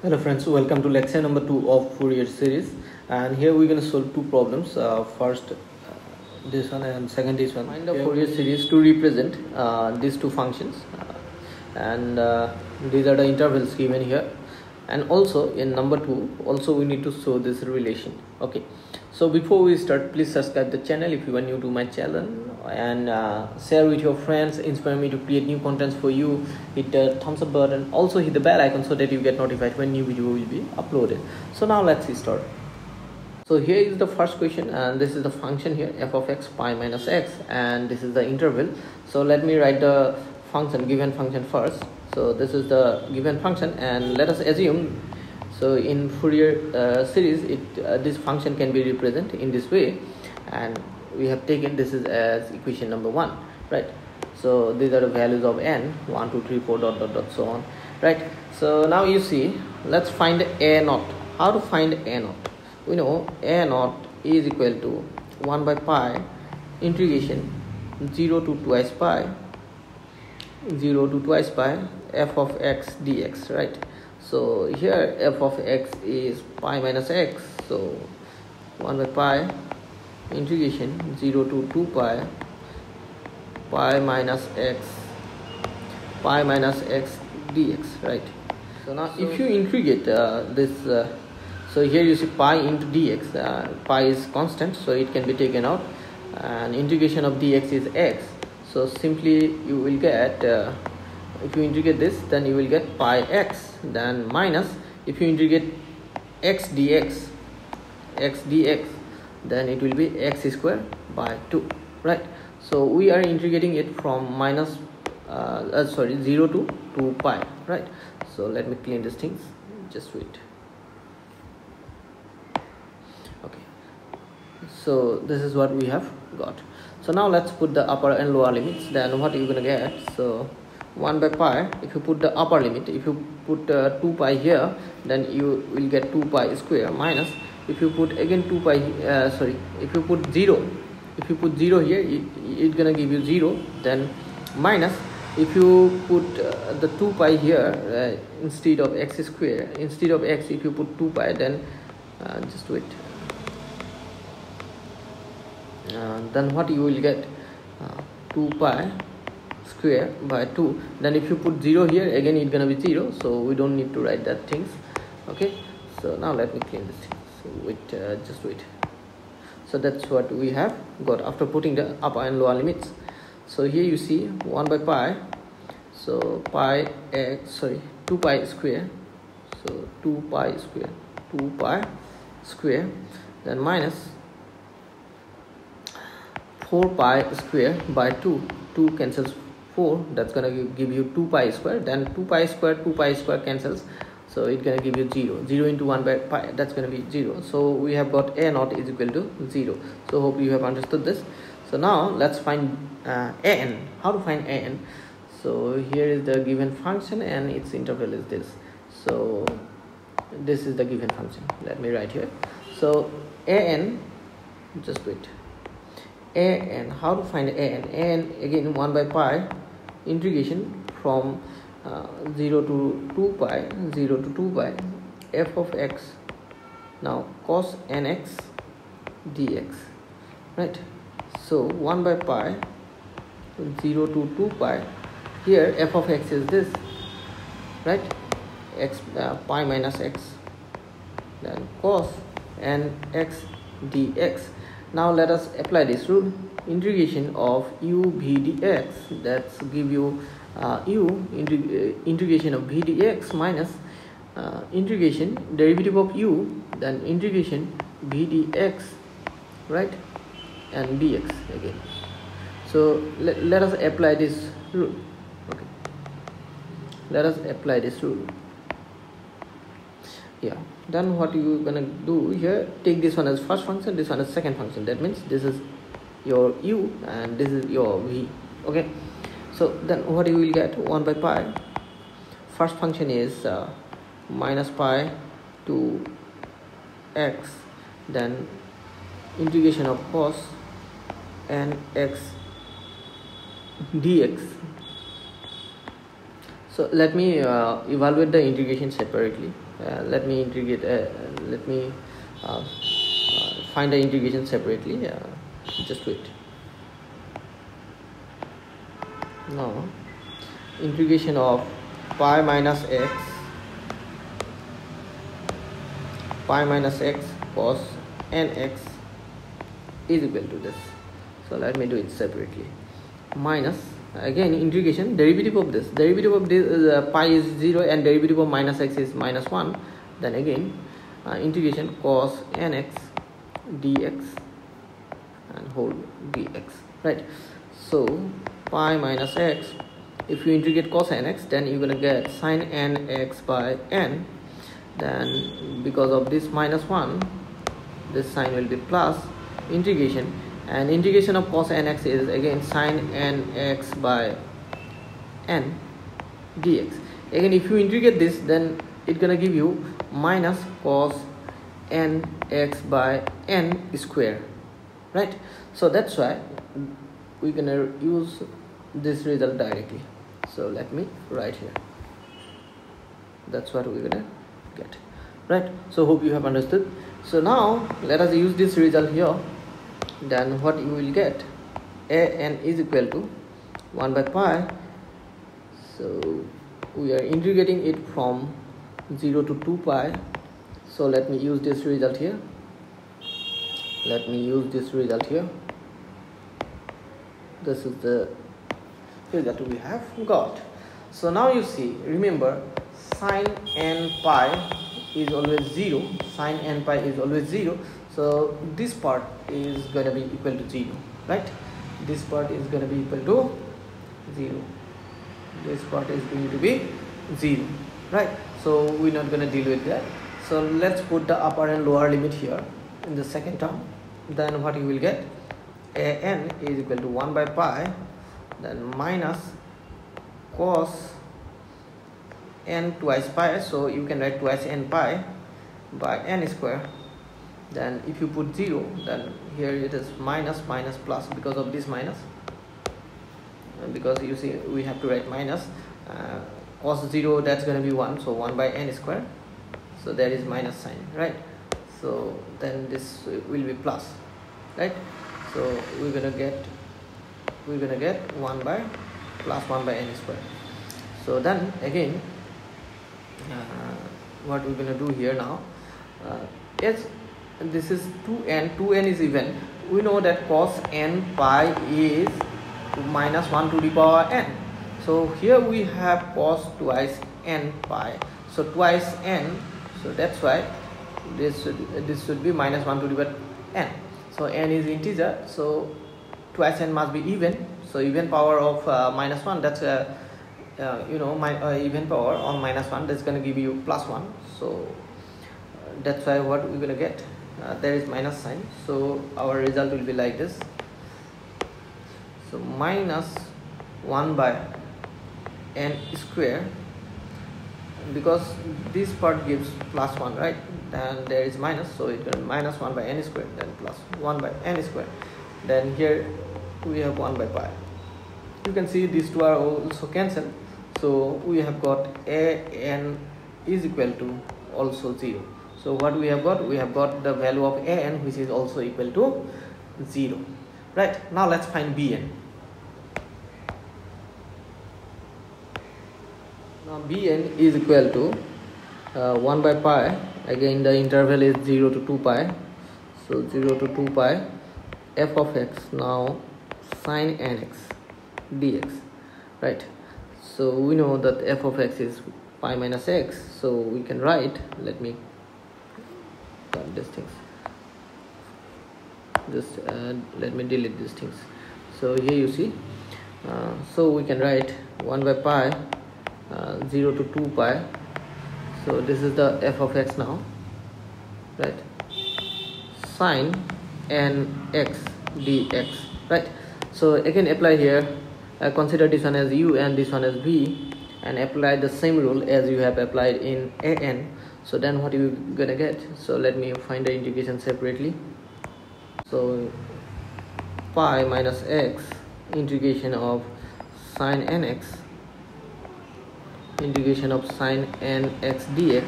Hello friends, welcome to lecture number 2 of Fourier series and here we're going to solve two problems. Uh, first uh, this one and second this one. Find the Fourier series to represent uh, these two functions uh, and uh, these are the intervals given here and also in number 2 also we need to show this relation. Okay, so before we start please subscribe the channel if you are new to my channel. And uh, share with your friends inspire me to create new contents for you. Hit the thumbs up button. Also hit the bell icon so that you get notified when new video will be uploaded. So now let's start. So here is the first question and this is the function here f of x pi minus x and this is the interval. So let me write the function given function first. So this is the given function and let us assume so in Fourier uh, series it uh, this function can be represented in this way. And we have taken this is as equation number one right? So these are the values of n 1 2 3 4 dot dot dot so on right? So now you see let's find a naught. How to find a naught? We know a naught is equal to 1 by pi integration 0 to twice pi 0 to twice pi f of x dx right so here f of x is pi minus x. So 1 by pi integration 0 to 2 pi pi minus x pi minus x dx right? So now so if you integrate uh, this uh, so here you see pi into dx uh, pi is constant so it can be taken out. And integration of dx is x. So simply you will get uh, if you integrate this then you will get pi x then minus. If you integrate x dx x dx then it will be x square by 2 right? So we are integrating it from minus uh, uh, sorry 0 to 2 pi right? So let me clean these things. Just wait. Okay. So this is what we have got. So now let's put the upper and lower limits. Then what are you gonna get? So 1 by pi if you put the upper limit if you put uh, 2 pi here then you will get 2 pi square minus. If you put again 2 pi uh, sorry if you put 0 if you put 0 here it, it's gonna give you 0 then minus. If you put uh, the 2 pi here uh, instead of x square instead of x if you put 2 pi then uh, just wait. Uh, then what you will get? Uh, 2 pi square by 2 then if you put 0 here again it's gonna be 0 so we don't need to write that things. Okay so now let me clean this thing. So wait uh, just wait. So that's what we have got after putting the upper and lower limits. So here you see 1 by pi so pi x sorry 2 pi square. So 2 pi square 2 pi square then minus 4 pi square by 2 2 cancels 4 that's gonna give you 2 pi square then 2 pi square 2 pi square cancels. So it's gonna give you 0 0 into 1 by pi that's gonna be 0 so we have got a naught is equal to 0 so hope you have understood this. So now let's find uh, an how to find an so here is the given function and its interval is this. So this is the given function. Let me write here. So an just wait. An how to find an an again 1 by pi integration from uh, 0 to 2 pi 0 to 2 pi f of x now cos nx dx right? So 1 by pi 0 to 2 pi here f of x is this right? X uh, pi minus x then cos n x dx. Now let us apply this rule integration of u v dx that's give you uh, u uh, integration of v dx minus uh, integration derivative of u then integration v dx right? And dx again. So let, let us apply this rule. Okay. Let us apply this rule. Yeah. Then what you gonna do here take this one as first function this one as second function. That means this is your u and this is your v okay? So then what you will get? 1 by pi. First function is uh, minus pi to x then integration of cos n x dx. So let me uh, evaluate the integration separately. Uh, let me integrate uh, let me uh, uh, find the integration separately just wait. Now integration of pi minus x pi minus x cos nx is equal to this. So let me do it separately. Minus again integration derivative of this. Derivative of this uh, pi is 0 and derivative of minus x is minus 1 then again uh, integration cos nx dx whole dx right? So pi minus x if you integrate cos nx then you're gonna get sine nx by n. Then because of this minus 1 this sign will be plus integration. And integration of cos nx is again sine nx by n dx. Again if you integrate this then it's gonna give you minus cos nx by n square right so that's why we're gonna use this result directly. So let me write here. That's what we're gonna get. Right so hope you have understood. So now let us use this result here. Then what you will get? A n is equal to 1 by pi. So we are integrating it from 0 to 2 pi. So let me use this result here. Let me use this result here this is the result we have got. So now you see remember sine n pi is always 0 sine n pi is always 0 so this part is going to be equal to 0 right? This part is going to be equal to 0 this part is going to be 0 right? So we're not going to deal with that. So let's put the upper and lower limit here in the second term. Then what you will get a n is equal to 1 by pi then minus cos n twice pi so you can write twice n pi by n square. Then if you put 0 then here it is minus minus plus because of this minus. Because you see we have to write minus uh, cos 0 that's going to be 1 so 1 by n square. So there is minus sign right? So then this will be plus right so we're gonna get we're gonna get 1 by plus 1 by n square. So then again uh, what we're gonna do here now uh, is this is 2n 2n is even. We know that cos n pi is minus 1 to the power n. So here we have cos twice n pi. So twice n so that's why this should this should be minus 1 to the power n so n is integer. So twice n must be even. So even power of uh, minus 1 that's uh, uh, you know my uh, even power on minus 1 that's going to give you plus 1 so uh, that's why what we're going to get uh, there is minus sign. So our result will be like this. So minus 1 by n square because this part gives plus 1 right? And there is minus so it will minus 1 by n square then plus 1 by n square then here we have 1 by pi. You can see these two are also cancelled. So we have got a n is equal to also 0 so what we have got? We have got the value of a n which is also equal to 0 right? Now let's find bn now bn is equal to uh, 1 by pi. Again the interval is 0 to 2 pi. So 0 to 2 pi f of x. Now sine nx dx right? So we know that f of x is pi minus x. So we can write let me cut these things. Just uh, let me delete these things. So here you see. Uh, so we can write 1 by pi uh, 0 to 2 pi. So this is the f of x now right? Sine nx dx right? So again apply here. Uh, consider this one as u and this one as v and apply the same rule as you have applied in an so then what you gonna get? So let me find the integration separately. So pi minus x integration of sine nx integration of sine n x dx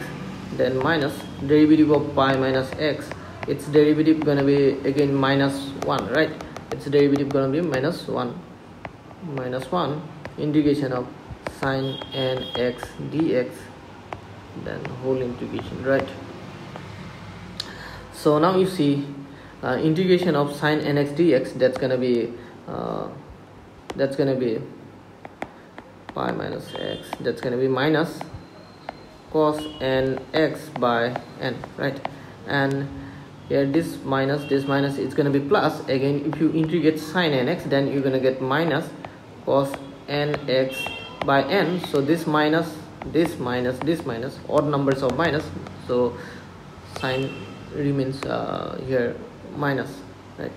then minus derivative of pi minus x. Its derivative gonna be again minus 1 right? Its derivative gonna be minus 1 minus 1 integration of sine n x dx then whole integration right? So now you see uh, integration of sine nx dx that's gonna be uh, that's gonna be pi minus x. That's gonna be minus cos n x by n right? And here this minus this minus is going to be plus. Again if you integrate sine nx then you're going to get minus cos nx by n. So this minus this minus this minus odd numbers of minus. So sign remains uh, here minus right?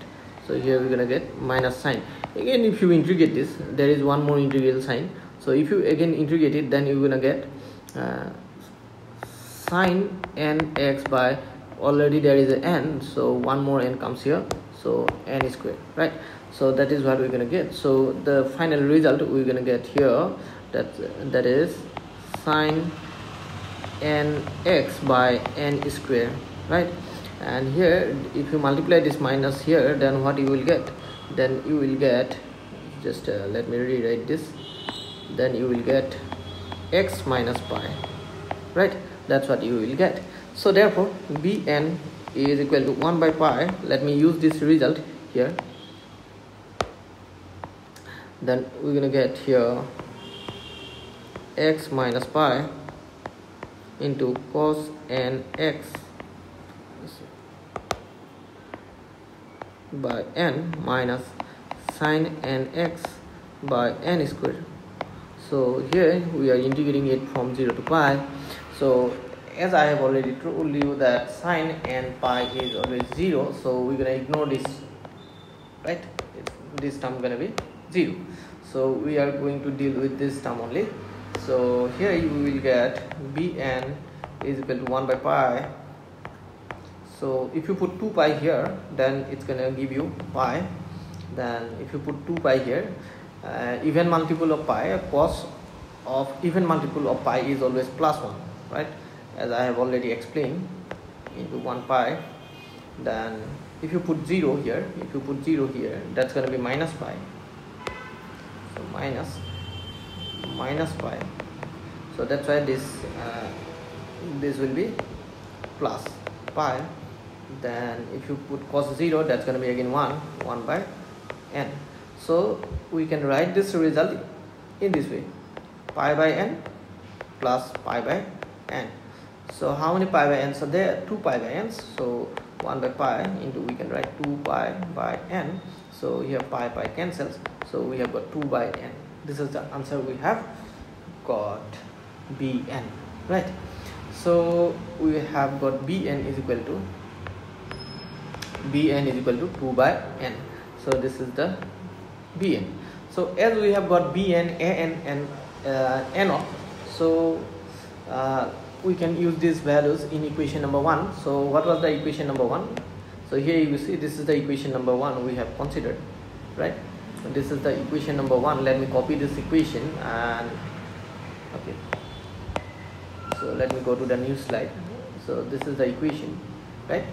So here we're gonna get minus sign again if you integrate this there is one more integral sign so if you again integrate it then you're gonna get uh, sine n x by already there is an n so one more n comes here so n squared right? So that is what we're gonna get. So the final result we're gonna get here that that is sine n x by n square right? And here if you multiply this minus here then what you will get? Then you will get just uh, let me rewrite this then you will get x minus pi right? That's what you will get. So therefore bn is equal to 1 by pi. Let me use this result here. Then we're gonna get here x minus pi into cos n x by n minus sine n x by n squared so here we are integrating it from 0 to pi. So as I have already told you that sine n pi is always 0 so we're gonna ignore this right? This term gonna be 0 so we are going to deal with this term only. So here you will get bn is equal to 1 by pi. So if you put 2 pi here then it's gonna give you pi. Then if you put 2 pi here uh, even multiple of pi cos of even multiple of pi is always plus 1 right? As I have already explained into 1 pi then if you put 0 here if you put 0 here that's gonna be minus pi. So minus minus pi. So that's why this uh, this will be plus pi. Then if you put cos 0 that's going to be again 1 1 by n so we can write this result in this way. Pi by n plus pi by n. So how many pi by n so there? Are 2 pi by n so 1 by pi into we can write 2 pi by n. So here pi pi cancels. So we have got 2 by n. This is the answer we have got bn right? So we have got bn is equal to bn is equal to 2 by n. So this is the bn so as we have got bn an and uh, n of so uh, we can use these values in equation number one. So what was the equation number one? So here you see this is the equation number one we have considered right? This is the equation number one. Let me copy this equation and okay. So let me go to the new slide. So this is the equation right?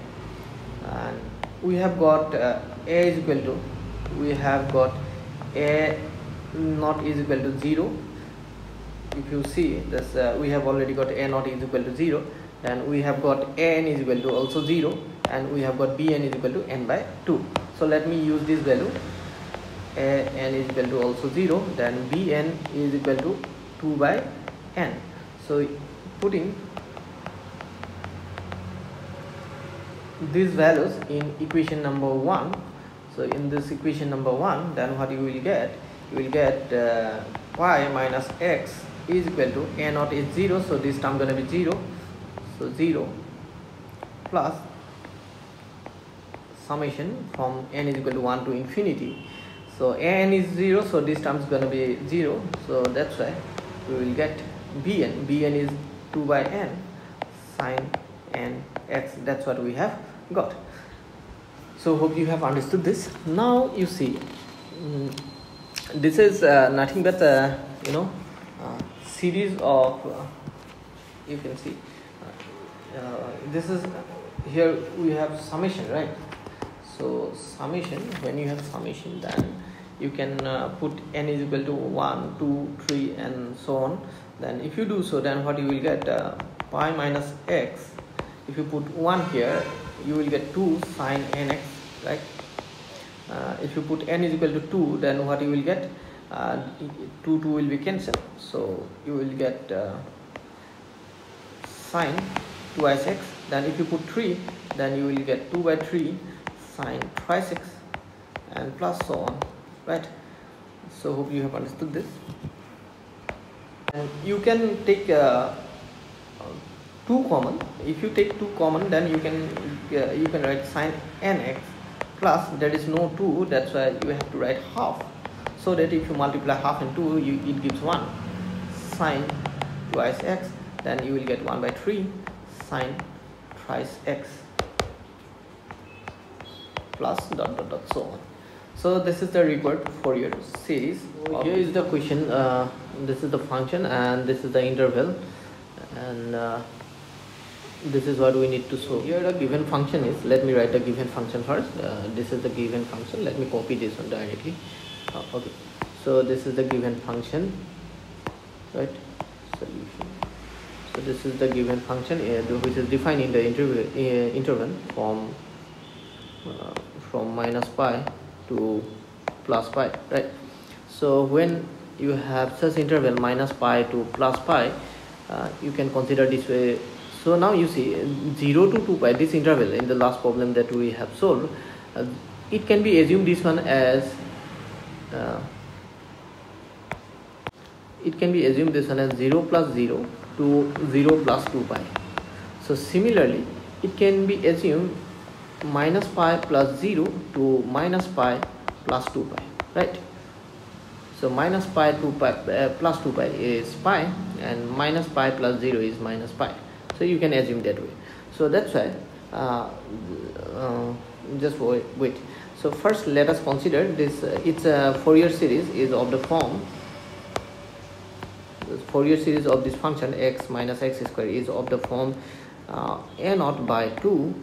And we have got uh, a is equal to we have got a naught is equal to 0 if you see this uh, we have already got a naught is equal to 0 and we have got n is equal to also 0 and we have got b n is equal to n by 2 so let me use this value. A n is equal to also 0 then b n is equal to 2 by n. So putting these values in equation number 1 so in this equation number 1 then what you will get? You will get uh, y minus x is equal to a naught is 0 so this term gonna be 0 so 0 plus summation from n is equal to 1 to infinity. So n is 0 so this term is going to be 0 so that's why we will get bn. Bn is 2 by n sine n x. That's what we have got so hope you have understood this. Now you see um, this is uh, nothing but uh, you know uh, series of uh, you can see uh, this is here we have summation right? So summation when you have summation then you can uh, put n is equal to 1 2 3 and so on. Then if you do so then what you will get uh, pi minus x. If you put 1 here you will get 2 sine nx right? Uh, if you put n is equal to 2 then what you will get? Uh, 2 2 will be cancelled. So you will get uh, sine twice x. Then if you put 3 then you will get 2 by 3 sine twice x and plus so on right? So hope you have understood this. And you can take uh, 2 common. If you take 2 common then you can uh, you can write sine nx plus there is no 2 that's why you have to write half. So that if you multiply half and 2 you, it gives 1 sine twice x then you will get 1 by 3 sine thrice x plus dot dot dot so on. So this is the required Fourier series. So here is the question uh, this is the function and this is the interval. And uh, this is what we need to solve here the given function is let me write the given function first. Uh, this is the given function. Let me copy this one directly. Uh, okay. So this is the given function right? Solution. So this is the given function uh, which is defined in the interval uh, interval from uh, from minus pi to plus pi right? So when you have such interval minus pi to plus pi uh, you can consider this way so now you see 0 to 2 pi this interval in the last problem that we have solved uh, it can be assumed this one as uh, it can be assumed this one as 0 plus 0 to 0 plus 2 pi. So similarly it can be assumed minus pi plus 0 to minus pi plus 2 pi right? So minus pi 2 pi uh, plus 2 pi is pi and minus pi plus 0 is minus pi so you can assume that way. So that's why uh, uh, just wait, wait. So first let us consider this uh, its a Fourier series is of the form Fourier series of this function x minus x square is of the form uh, a naught by 2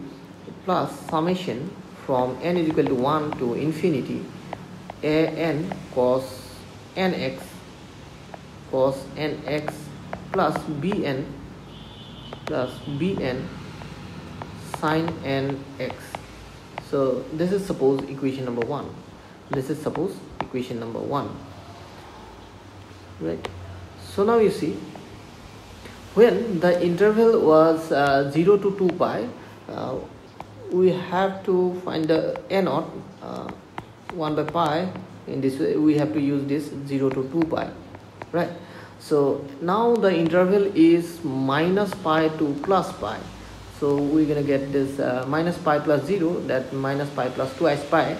plus summation from n is equal to 1 to infinity a n cos nx cos nx plus bn plus bn sine nx so this is suppose equation number one. This is suppose equation number one. Right? So now you see when the interval was uh, 0 to 2 pi uh, we have to find the a naught uh, 1 by pi. In this way we have to use this 0 to 2 pi. Right so now the interval is minus pi to plus pi. So we're gonna get this uh, minus pi plus 0 that minus pi plus twice pi.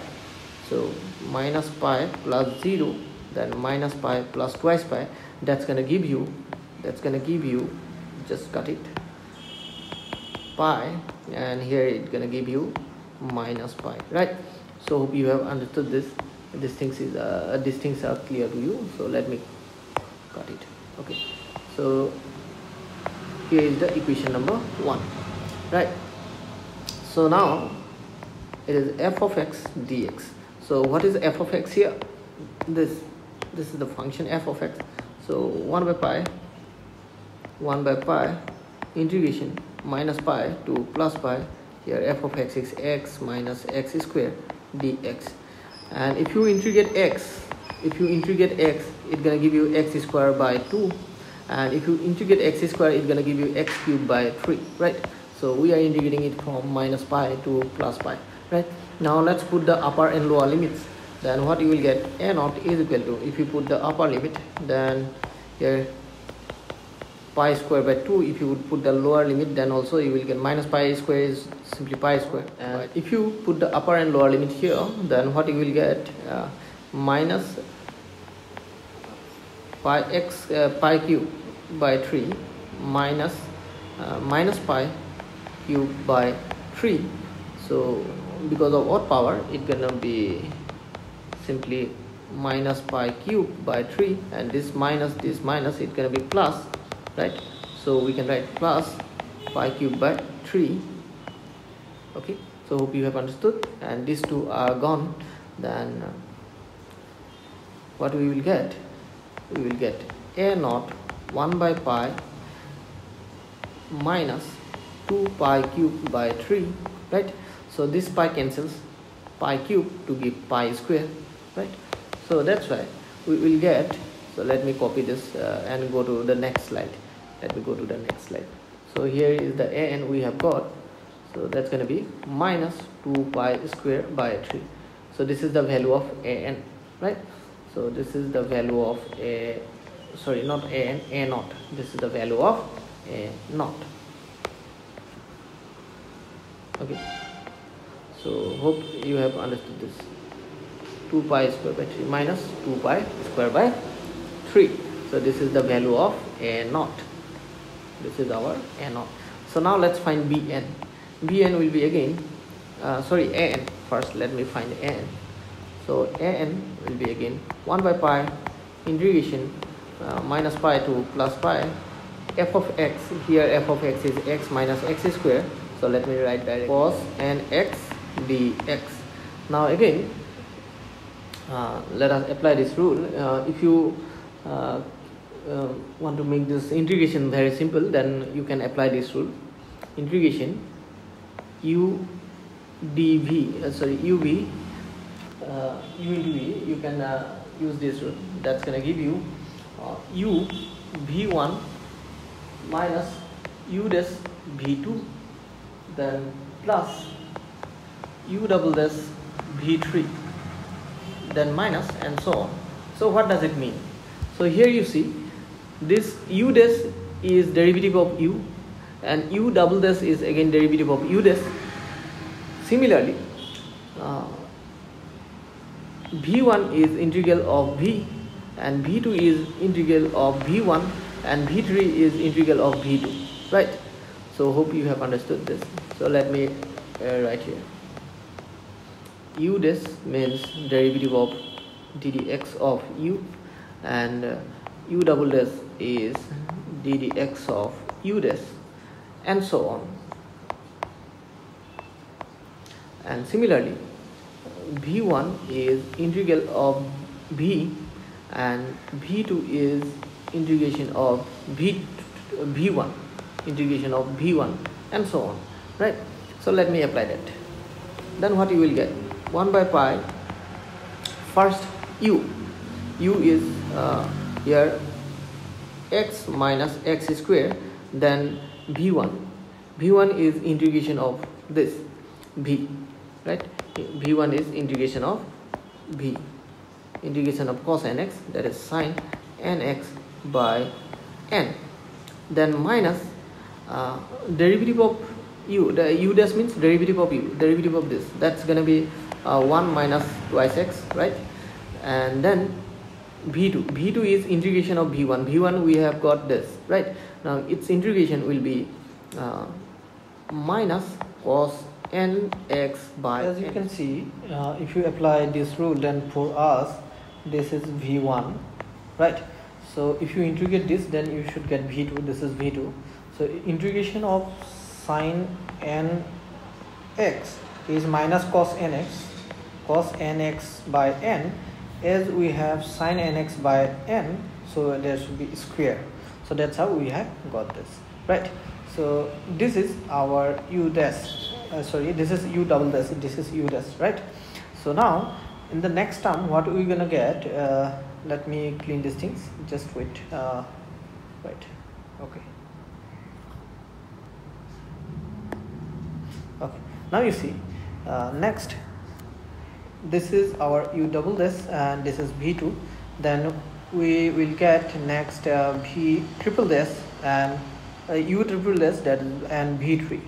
So minus pi plus 0 then minus pi plus twice pi. That's gonna give you that's gonna give you just cut it. Pi and here it's gonna give you minus pi right? So hope you have understood this. These things is uh, these things are clear to you. So let me got it. Okay. So here is the equation number one. Right? So now it is f of x dx. So what is f of x here? This this is the function f of x. So 1 by pi 1 by pi integration minus pi to plus pi. Here f of x is x minus x square dx. And if you integrate x if you integrate x it's gonna give you x square by 2 and if you integrate x square it's gonna give you x cubed by 3 right? So we are integrating it from minus pi to plus pi right? Now let's put the upper and lower limits. Then what you will get? A naught is equal to if you put the upper limit then here pi square by 2 if you would put the lower limit then also you will get minus pi square is simply pi square. And if you put the upper and lower limit here then what you will get? Uh, minus pi x uh, pi cube by 3 minus, uh, minus pi cube by 3 so because of odd power it gonna be simply minus pi cube by 3 and this minus this minus it gonna be plus right? So we can write plus pi cube by 3 okay so hope you have understood and these two are gone. Then uh, what we will get? We will get a naught 1 by pi minus 2 pi cube by 3 right? So this pi cancels pi cube to give pi square right? So that's why we will get so let me copy this uh, and go to the next slide. Let me go to the next slide. So here is the an we have got so that's going to be minus 2 pi square by 3 so this is the value of an right so this is the value of a sorry not a a naught. This is the value of a naught. Okay. So hope you have understood this. 2 pi square by 3 minus 2 pi square by 3 so this is the value of a naught. This is our a naught. So now let's find bn bn will be again uh, sorry an first let me find an so an will be again 1 by pi integration uh, minus pi to plus pi. F of x here f of x is x minus x square. So let me write that cos n x dx. Now again uh, let us apply this rule. Uh, if you uh, uh, want to make this integration very simple then you can apply this rule. Integration u dv uh, sorry uv uh, u into v you can use this rule that's gonna give you u v1 minus u dash v2 then plus u double dash v3 then minus and so on. So what does it mean? So here you see this u dash is derivative of u and u double dash is again derivative of u dash. Similarly uh, v1 is integral of v and v2 is integral of v1 and v3 is integral of v2 right? So hope you have understood this. So let me uh, write here. U this means derivative of ddx of u and uh, u double dash is ddx of u dash and so on. And similarly v1 is integral of v and v2 is integration of v v1 integration of v1 and so on right? So let me apply that. Then what you will get? 1 by pi first u. U is uh, here x minus x square then v1 v1 is integration of this v right? V1 is integration of v. Integration of cos nx that is sine nx by n. Then minus uh, derivative of u the u dash means derivative of u derivative of this. That's gonna be uh, 1 minus twice x right? And then v2 v2 is integration of v1 v1 we have got this right? Now its integration will be uh, minus cos nx by as you n. can see uh, if you apply this rule then for us this is v1 right? So if you integrate this then you should get v2 this is v2 so integration of sine nx is minus cos nx cos nx by n as we have sine nx by n so there should be square. So that's how we have got this right? So this is our u dash uh, sorry this is u double dash this is u dash right? So now in the next term what are we gonna get uh, let me clean these things. Just wait uh, right okay. Okay. Now you see uh, next this is our u double this and this is v2 then we will get next uh, v triple this and uh, u triple this that and v3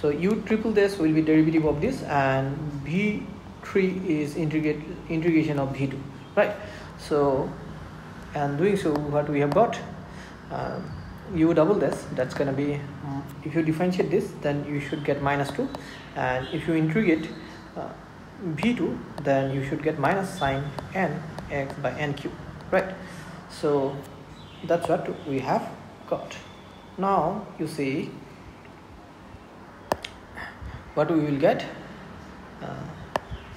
so u triple this will be derivative of this and v3 is integrate integration of v2 right? So and doing so what we have got uh, u double this that's gonna be if you differentiate this then you should get minus 2 and if you integrate uh, v2 then you should get minus sine n x by n cube right? So that's what we have got. Now you see what we will get. Uh,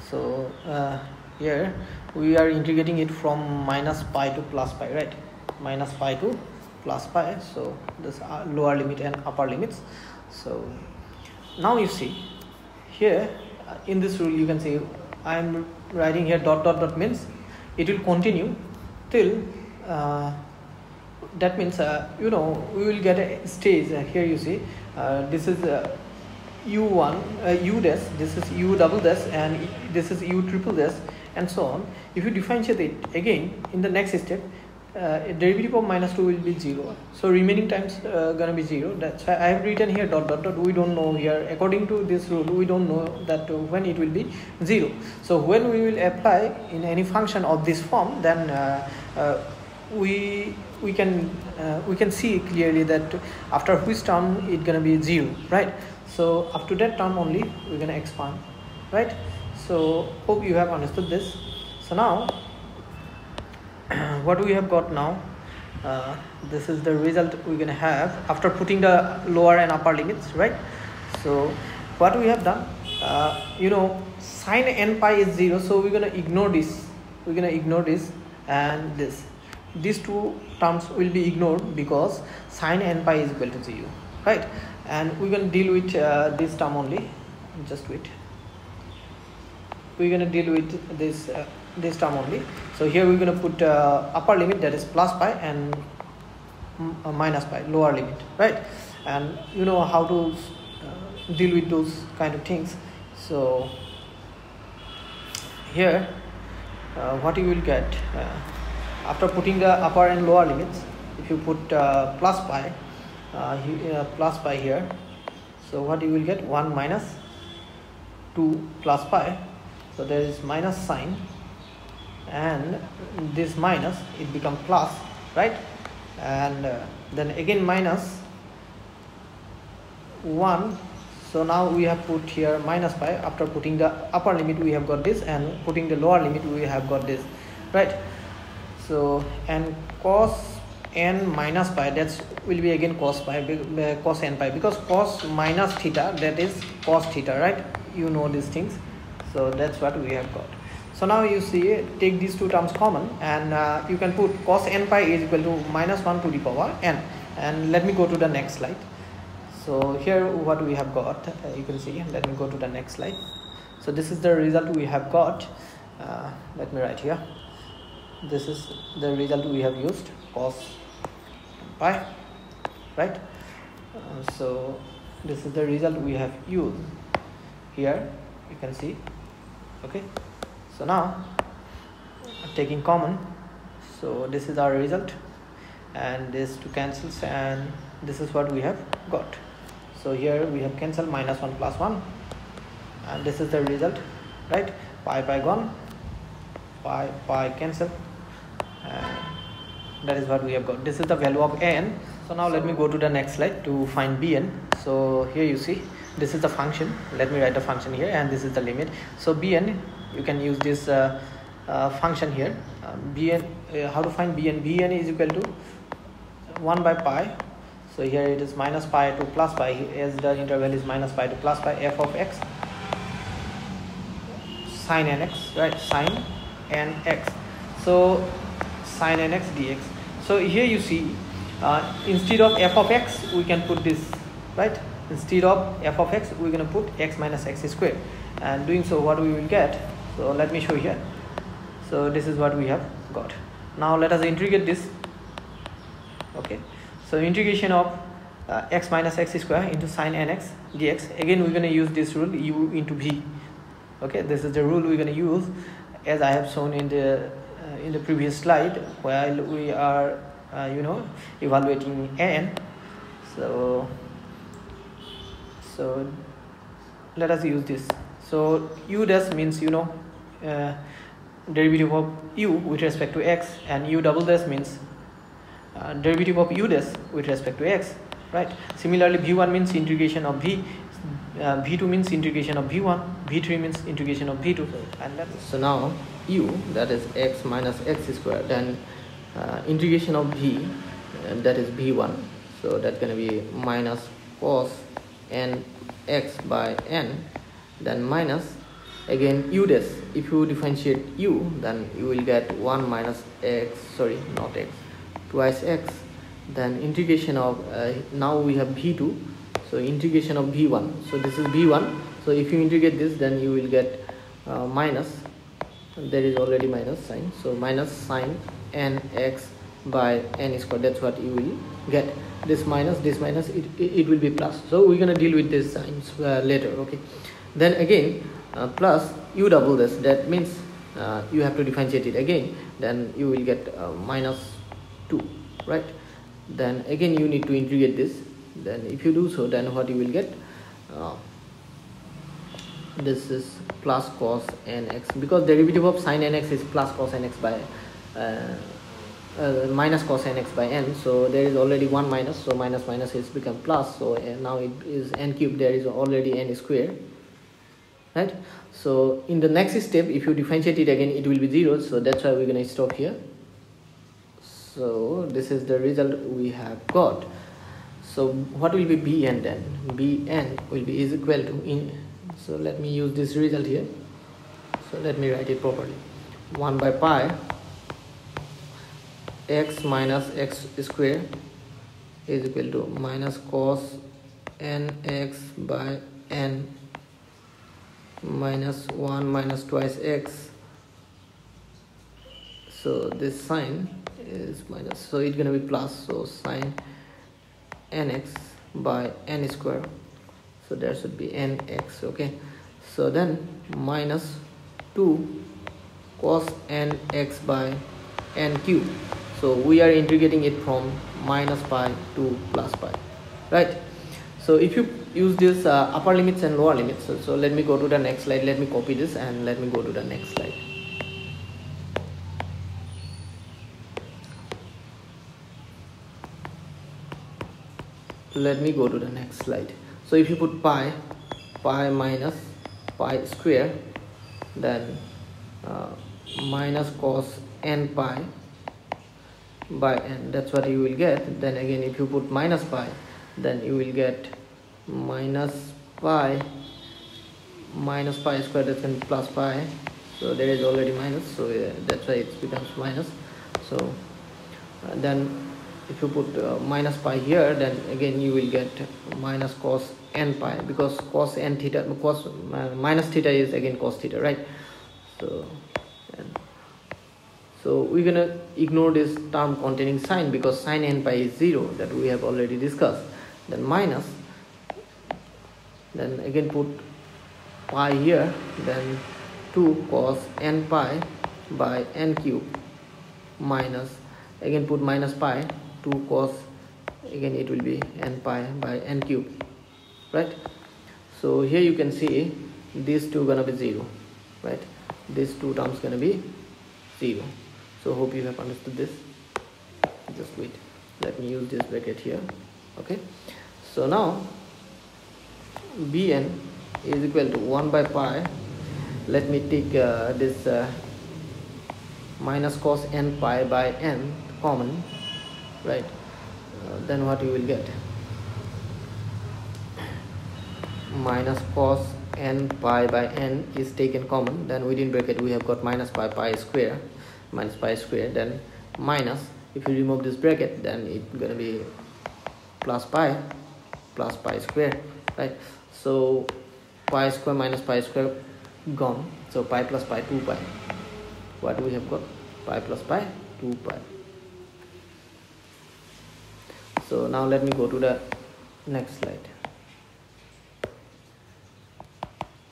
so uh, here we are integrating it from minus pi to plus pi right? Minus pi to plus pi so this lower limit and upper limits. So now you see here uh, in this rule you can see I am writing here dot dot dot means it will continue till uh, that means uh, you know we will get a stage. Uh, here you see uh, this is u1 u dash this is u double dash and this is u triple dash and so on. If you differentiate it again in the next step uh, derivative of minus 2 will be 0 so remaining times uh, gonna be 0 that's why I have written here dot dot dot. We don't know here. According to this rule we don't know that uh, when it will be 0 so when we will apply in any function of this form then uh, uh, we we can uh, we can see clearly that after which term it gonna be 0 right so up to that term only we're gonna expand right? So hope you have understood this. So now what we have got now uh, this is the result we're gonna have after putting the lower and upper limits right? So what we have done uh, you know sine n pi is 0 so we're gonna ignore this. We're gonna ignore this and this. These two terms will be ignored because sine n pi is equal to 0 right and we're going to deal with uh, this term only. Just wait. We're going to deal with this uh, this term only. So here we're going to put uh, upper limit that is plus pi and uh, minus pi lower limit right? And you know how to uh, deal with those kind of things. So here uh, what you will get after putting the upper and lower limits if you put plus pi plus pi here. So what you will get? 1 minus 2 plus pi. So there is minus sign. And this minus it become plus right? And uh, then again minus 1 so now we have put here minus pi. After putting the upper limit we have got this. And putting the lower limit we have got this right? So and cos n minus pi that will be again cos pi cos n pi because cos minus theta that is cos theta right you know these things so that's what we have got so now you see, take these two terms common and uh, you can put cos n pi is equal to minus 1 to the power n. And let me go to the next slide. So here what we have got, uh, you can see, let me go to the next slide. So this is the result we have got. Uh, let me write here. This is the result we have used, cos pi, right? Uh, so this is the result we have used. Here, you can see, okay? so now taking common. So this is our result. And this two cancels and this is what we have got. So here we have cancelled minus 1 plus 1 and this is the result right? Pi pi gone. Pi pi cancel and that is what we have got. This is the value of n. So now let me go to the next slide to find bn so here you see this is the function. Let me write the function here and this is the limit. So bn you can use this uh, uh, function here. Uh, bn how to find bn bn is equal to 1 by pi. So here it is minus pi to plus pi. As the interval is minus pi to plus pi f of x sine nx right? Sine nx so sine nx dx so here you see uh, instead of f of x we can put this right? Instead of f of x we're going to put x minus x squared. And doing so what we will get so let me show here. So this is what we have got. Now let us integrate this. Okay. So integration of uh, x minus x square into sine nx dx. Again we're going to use this rule u into v okay. This is the rule we're going to use as i have shown in the in the previous slide while we are uh, you know evaluating n so so let us use this. So u dash means you know uh, derivative of u with respect to x and u double dash means uh, derivative of u dash with respect to x right? Similarly v1 means integration of v uh, v2 means integration of v1 v3 means integration of v2 and that's so now u that is x minus x squared then uh, integration of v uh, that is v1 so that's going to be minus cos n x by n then minus again u dash if you differentiate u then you will get 1 minus x sorry not x twice x. Then integration of uh, now we have v2 so integration of v1 so this is v1 so if you integrate this then you will get uh, minus there is already minus sign. So minus sine n x by n square that's what you will get. This minus this minus it, it, it will be plus. So we're gonna deal with these signs uh, later okay? Then again uh, plus u double this that means uh, you have to differentiate it again. Then you will get uh, minus 2 right? Then again you need to integrate this. Then if you do so then what you will get? Uh, this is plus cos nx because derivative of sine nx is plus cos nx by uh, uh, minus cos nx by n. So there is already one minus so minus minus is become plus. So uh, now it is n cube there is already n square right? So in the next step if you differentiate it again it will be zero. So that's why we're going to stop here. So this is the result we have got. So what will be bn then? Bn will be is equal to in so let me use this result here. So let me write it properly. 1 by pi x minus x square is equal to minus cos nx by n minus 1 minus twice x. So this sign is minus so it's gonna be plus so sine nx by n square so there should be nx okay? So then minus 2 cos nx by n cube. So we are integrating it from minus pi to plus pi right? So if you use this uh, upper limits and lower limits so, so let me go to the next slide. Let me copy this and let me go to the next slide. Let me go to the next slide so if you put pi pi minus pi square then uh, minus cos n pi by n that's what you will get. Then again if you put minus pi then you will get minus pi minus pi square that's going plus pi. So there is already minus so uh, that's why it becomes minus. So uh, then if you put uh, minus pi here then again you will get minus cos n pi because cos n theta cos uh, minus theta is again cos theta right? So so we're gonna ignore this term containing sine because sine n pi is 0 that we have already discussed. Then minus then again put pi here then 2 cos n pi by n cube minus again put minus pi 2 cos again it will be n pi by n cube right? So here you can see these two gonna be zero right? These two terms gonna be zero. So hope you have understood this. Just wait. Let me use this bracket here okay? So now bn is equal to 1 by pi. Let me take uh, this uh, minus cos n pi by n common right? Uh, then what you will get minus cos n pi by n is taken common then within bracket we have got minus pi pi square minus pi square then minus. If you remove this bracket then it's gonna be plus pi plus pi square right? So pi square minus pi square gone. So pi plus pi 2 pi. What we have got? Pi plus pi 2 pi. So now let me go to the next slide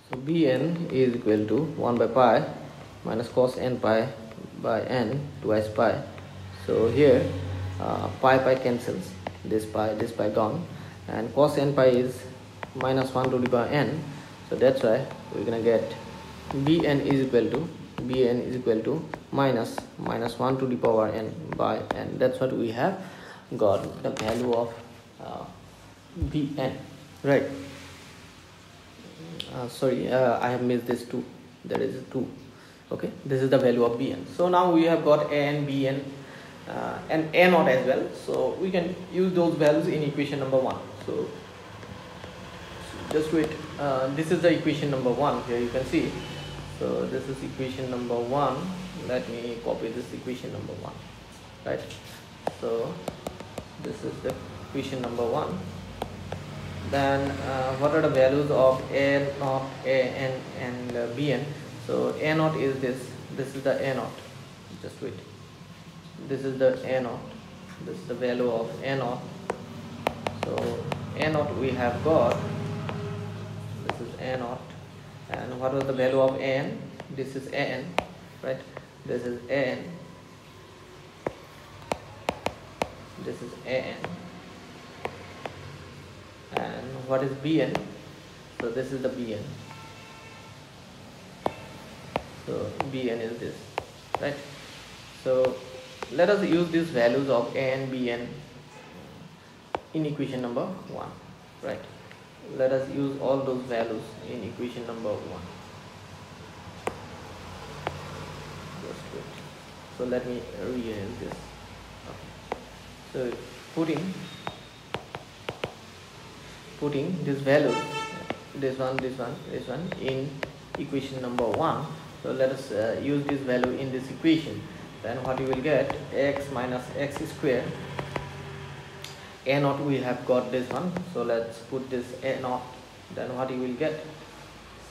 so bn is equal to 1 by pi minus cos n pi by n twice pi. So here uh, pi pi cancels this pi this pi gone. And cos n pi is minus 1 to the power n. So that's why we're gonna get bn is equal to bn is equal to minus minus 1 to the power n by n. That's what we have got the value of uh, bn right sorry uh, I have missed this 2 there is a 2 okay this is the value of bn. So now we have got a and bn uh, and a naught as well. So we can use those values in equation number 1 so just wait. Uh, this is the equation number 1 here you can see. So this is equation number 1 let me copy this equation number 1 right? So this is the equation number 1 then uh, what are the values of a naught a n and uh, bn so a naught is this this is the a naught. Just wait. This is the a naught. This is the value of a naught. So a naught we have got this is a naught. And what was the value of n? This is an right? This is an this is an and what is bn? So this is the bn. So bn is this right? So let us use these values of a and bn in equation number 1 right? Let us use all those values in equation number 1 just wait. So let me rearrange this. Okay. so putting putting this value this one this one this one in equation number one. So let us uh, use this value in this equation. Then what you will get x minus x square a naught we have got this one. So let's put this a naught. Then what you will get?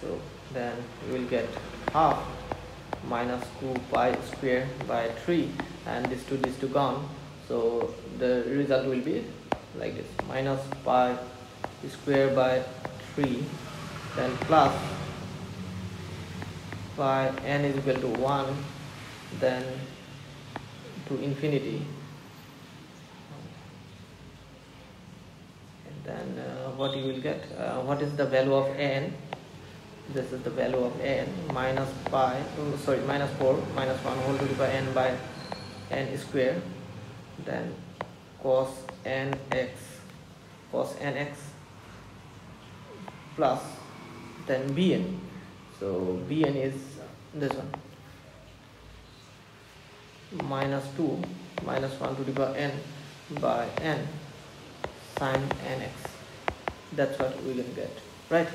So then you will get half minus 2 pi square by 3 and this to this to gone. So the result will be like this. Minus pi square by 3 then plus pi n is equal to 1 then to infinity. And then uh, what you will get uh, what is the value of n? This is the value of n minus pi oh, sorry minus 4 minus 1 whole to the power n by n square then cos nx cos nx plus then bn. So bn is this one. Minus 2 minus 1 to the power n by n sine nx. That's what we're gonna get right?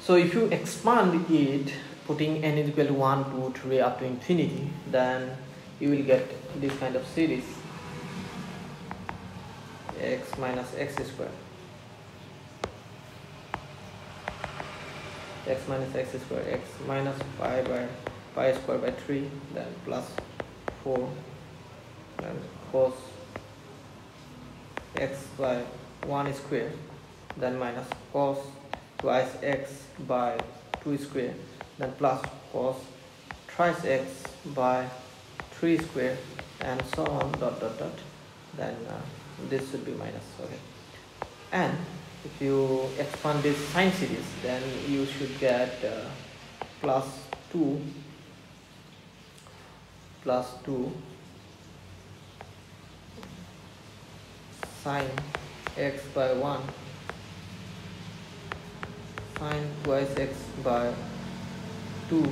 So if you expand it putting n is equal to 1 2 3 up to infinity then you will get this kind of series. X minus x square x minus x square x minus pi by pi square by 3 then plus 4 and cos x by 1 square then minus cos twice x by 2 square then plus cos thrice x by 3 square and so on dot dot dot. Then uh, this should be minus okay. And if you expand this sine series then you should get uh, plus 2 plus 2 sine x by 1 sine twice x by 2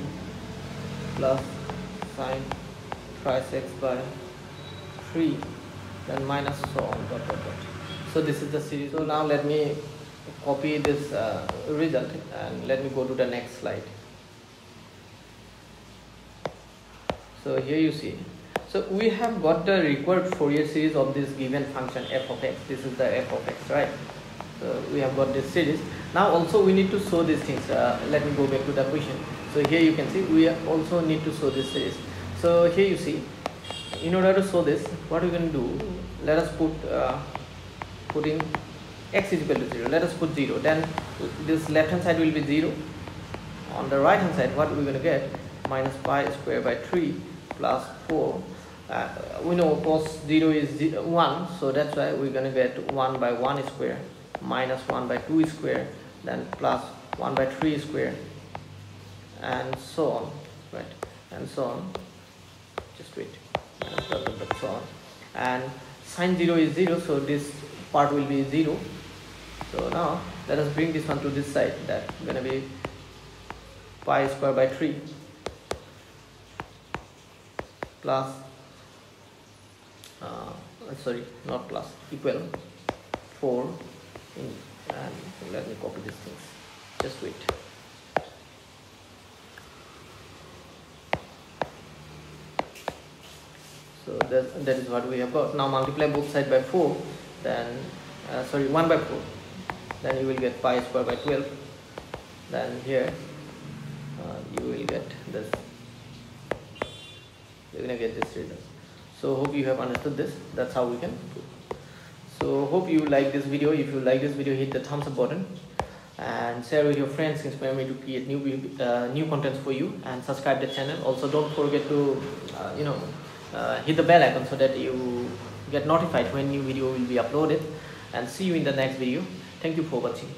plus sine thrice x by 3 then minus so on dot dot dot so this is the series. So now let me copy this uh, result and let me go to the next slide. So here you see. So we have got the required Fourier series of this given function f of x. This is the f of x right? So we have got this series. Now also we need to show these things. Uh, let me go back to the question so here you can see we also need to show this series. So here you see. In order to show this what we can do let us put uh, putting x is equal to 0 let us put 0 then this left hand side will be 0 on the right hand side what we're going to get? Minus pi square by 3 plus 4 uh, we know cos 0 is 1 so that's why we're going to get 1 by 1 square minus 1 by 2 square then plus 1 by 3 square and so on right and so on. Just wait. And so on. And sine 0 is 0 so this part will be 0 so now let us bring this one to this side that gonna be pi square by 3 plus uh, sorry not plus equal 4 in, and let me copy these things just wait. So that, that is what we have got. Now multiply both sides by 4 then uh, sorry 1 by 4 then you will get pi square by 12 then here uh, you will get this. You're gonna get this result. So hope you have understood this. That's how we can do so hope you like this video. If you like this video hit the thumbs up button. And share with your friends. Inspire me to create new uh, new contents for you. And subscribe the channel. Also don't forget to uh, you know uh, hit the bell icon so that you get notified when new video will be uploaded. And see you in the next video. Thank you for watching